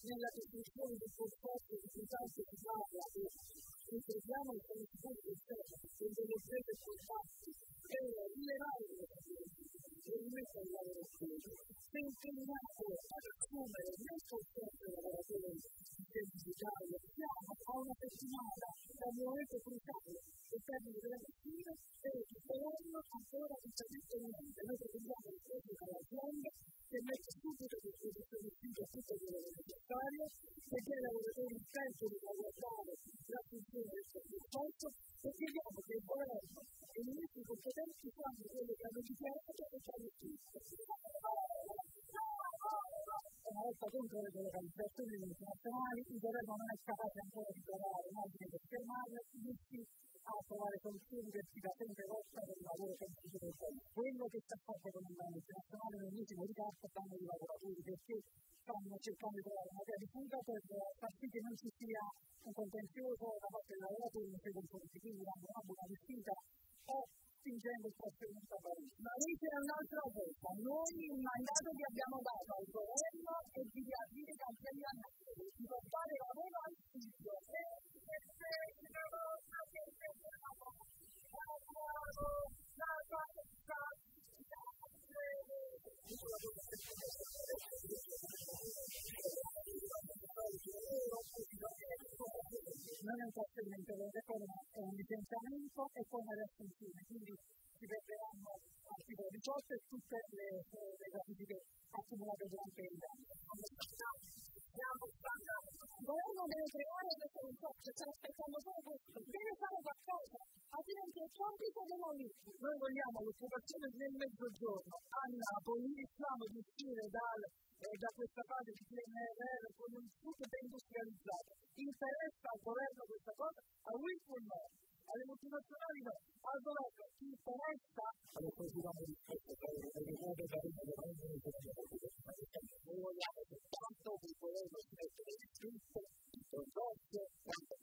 nella costruzione del conforto di sentarsi di Maria e ritroviamo il conoscimento del Stefano, che deve essere contatto e rilevare le e rimettere al lavoro stesso. Se impegnato ad assumere nel conforto del lavoratore del digitale, siamo a una settimana dal momento cruciale del termine della mattina e il governo ancora non sa detto niente. Noi dobbiamo necessario storia, vediamo un senso di valutare la cultura del supporto e chiediamo che il governo e i ministri competenti fanno quello che hanno dichiarato e fanno tutto. Contro le delocalizzazioni internazionali, il governo non è capace ancora di trovare un ordine per fermarle, quindi a trovare soluzioni verticalmente rotta per il lavoro semplice del paese. Quello che sta fatto con il governo internazionale nell'ultimo riparto fanno i lavoratori perché stanno cercando di trovare una via di fuga per far sì che non ci sia un contenzioso da parte dei lavoratori nei suoi confronti, quindi danno una buona riuscita o spingendo il trasferimento a Parigi. Ma dice un'altra volta, noi il mandato non è un trasferimento della riforma, è un licenziamento e una riassunzione, quindi si perderanno l'articolo 18 e tutte le, le gratifiche accumulate durante. Il governo deve creare questo consorzio, sta aspettando solo questo, deve fare qualcosa, compito demolito. Noi vogliamo l'occupazione nel mezzogiorno, a Napoli, diciamo di uscire dal eh, da questa fase di PNRR con un sud ben industrializzato. Interessa al governo questa cosa? A Whirlpool no, alle multinazionali no, al governo chi interessa? Di questo noi vogliamo soltanto che il governo si mette il quanto